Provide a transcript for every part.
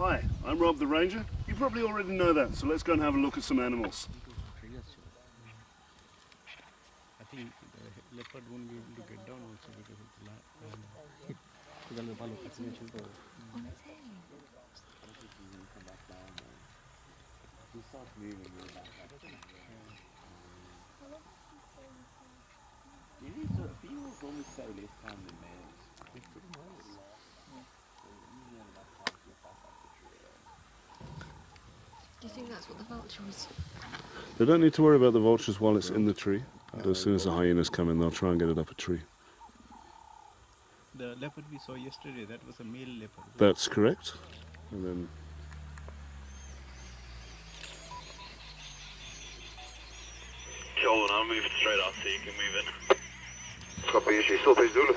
Hi, I'm Rob the Ranger. You probably already know that, so let's go and have a look at some animals. I think the leopard won't be able to get down also because of the land. Because the follow fascination for Do you think that's what the vulture was? They don't need to worry about the vultures while it's in the tree. But as soon as the hyenas come in, they'll try and get it up a tree. the leopard we saw yesterday. That was a male leopard. That's correct. And then Kelvin, I'm moving straight up so you can move in. Copy, is she still pretty Zulu?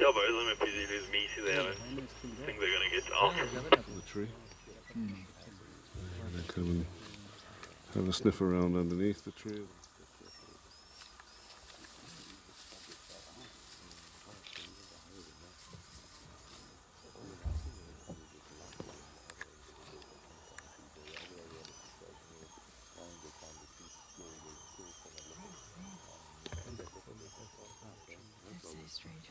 Ja, boys, I'm a busy lose me there. I think they're gonna get out. Ah, the tree. And then come and have a sniff around underneath the tree. That's so strange.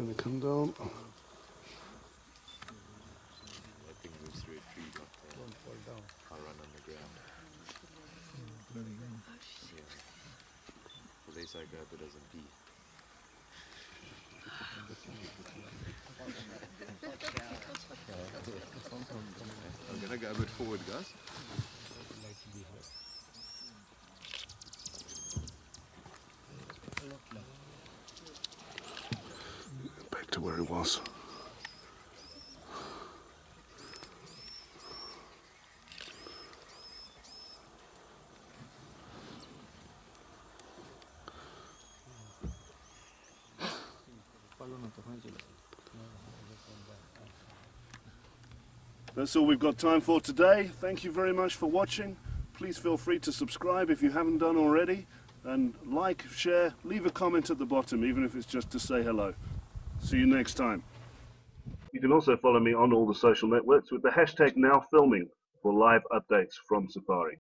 Gonna come down. Police like that, but doesn't pee. I'm gonna go a bit forward, guys. Where it was. That's all we've got time for today. Thank you very much for watching. Please feel free to subscribe if you haven't done already. And like, share, leave a comment at the bottom, even if it's just to say hello. See you next time. You can also follow me on all the social networks with the hashtag NowFilming for live updates from Safari.